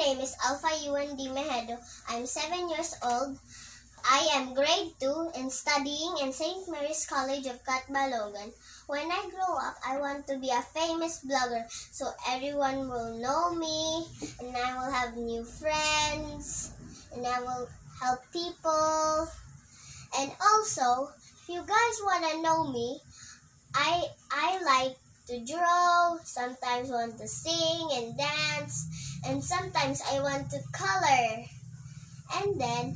name is Alpha Yuan Mejido. I'm seven years old. I am grade 2 and studying in St. Mary's College of Catbalogan. When I grow up, I want to be a famous blogger so everyone will know me and I will have new friends and I will help people. And also, if you guys want to know me, I I like to draw, sometimes want to sing and dance, and sometimes I want to color. And then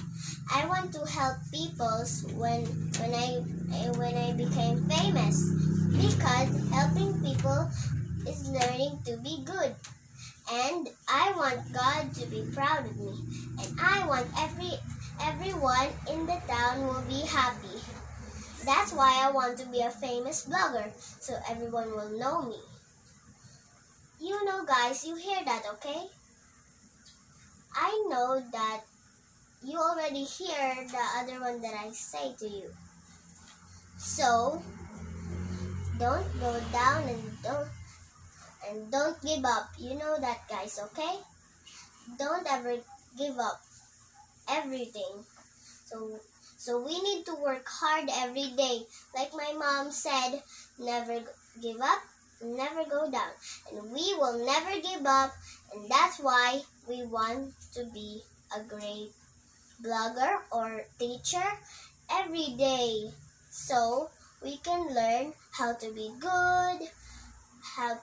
I want to help people when when I eh, when I became famous because helping people is learning to be good. And I want God to be proud of me. And I want every everyone in the town will be happy. That's why I want to be a famous blogger so everyone will know me. Know guys, you hear that, okay? I know that you already hear the other one that I say to you. So, don't go down and don't and don't give up. You know that guys, okay? Don't ever give up everything. So so we need to work hard every day. Like my mom said, never give up, never go down. And we will never give up. And that's why we want to be a great blogger or teacher every day. So we can learn how to be good, how,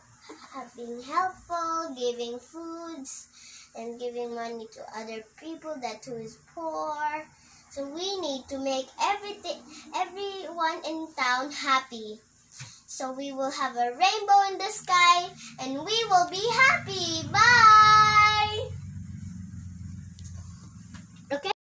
being helpful, giving foods, and giving money to other people that who is poor. So we need to make everything, everyone in town happy. So we will have a rainbow in the sky and we will be happy. Bye!